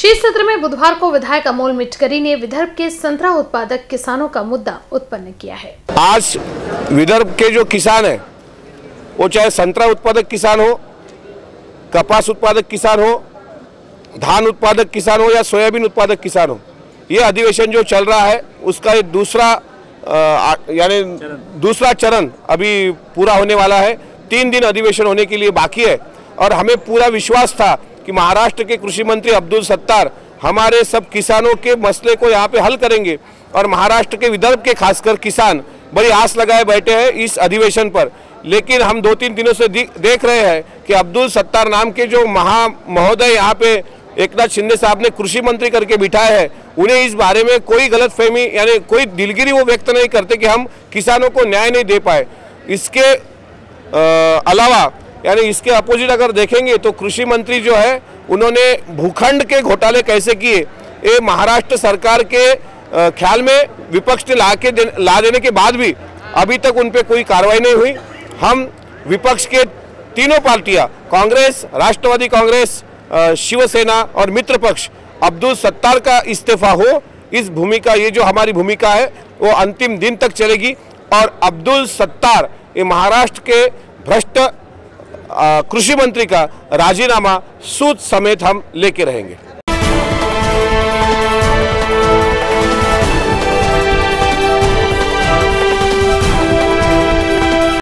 विशेष सत्र में बुधवार को विधायक अमोल मिटकरी ने विदर्भ के संतरा उत्पादक किसानों का मुद्दा उत्पन्न किया है। आज विदर्भ के जो किसान है, वो चाहे संतरा उत्पादक किसान हो, कपास उत्पादक किसान हो, धान उत्पादक किसान हो या सोयाबीन उत्पादक किसान हो, ये अधिवेशन जो चल रहा है, उसका एक दूसरा यानी दूसरा चरण अभी पूरा होने वाला है। तीन दिन अधिवेशन होने के लिए बाकी है और हमें पूरा विश्वास था कि महाराष्ट्र के कृषि मंत्री अब्दुल सत्तार हमारे सब किसानों के मसले को यहाँ पे हल करेंगे और महाराष्ट्र के विदर्भ के खासकर किसान बड़ी आस लगाए बैठे हैं इस अधिवेशन पर। लेकिन हम दो तीन दिनों से देख रहे हैं कि अब्दुल सत्तार नाम के जो महा महोदय यहाँ पे एकनाथ शिंदे साहब ने कृषि मंत्री करके बिठाए हैं उन्हें इस बारे में कोई गलत फहमी यानी कोई दिलगिरी वो व्यक्त नहीं करते कि हम किसानों को न्याय नहीं दे पाए। इसके अ, अलावा यानी इसके अपोजिट अगर देखेंगे तो कृषि मंत्री जो है उन्होंने भूखंड के घोटाले कैसे किए? ये महाराष्ट्र सरकार के ख्याल में विपक्ष ने ला के दे, ला देने के बाद भी अभी तक उन पे कोई कार्रवाई नहीं हुई। हम विपक्ष के तीनों पार्टियाँ कांग्रेस राष्ट्रवादी कांग्रेस शिवसेना और मित्र पक्ष अब्दुल सत्तार का इस्तीफा हो इस भूमिका ये जो हमारी भूमिका है वो अंतिम दिन तक चलेगी। और अब्दुल सत्तार ये महाराष्ट्र के भ्रष्ट कृषि मंत्री का राजीनामा सूद समेत हम लेके रहेंगे।